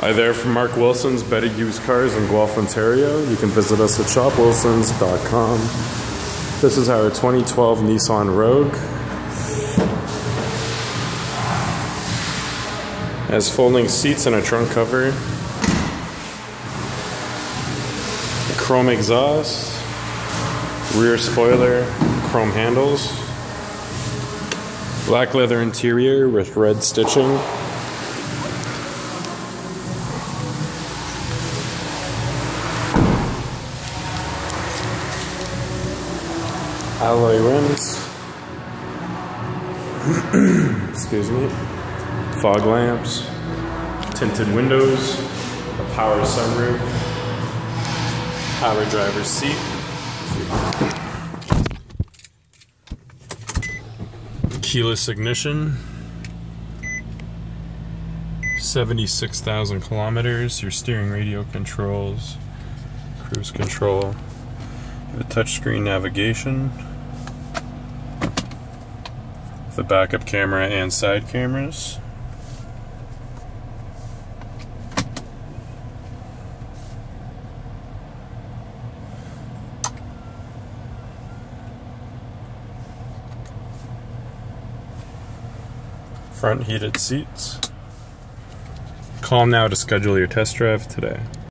Hi there from Mark Wilson's Better Used Cars in Guelph, Ontario. You can visit us at shopwilsons.com. This is our 2012 Nissan Rogue. Has folding seats and a trunk cover. Chrome exhaust, rear spoiler, chrome handles, black leather interior with red stitching. Alloy rims. Excuse me. Fog lamps, tinted windows, a power sunroof, power driver's seat. Keyless ignition. 76,000 kilometers. Your steering radio controls, cruise control, the touchscreen navigation the backup camera and side cameras. Front heated seats. Call now to schedule your test drive today.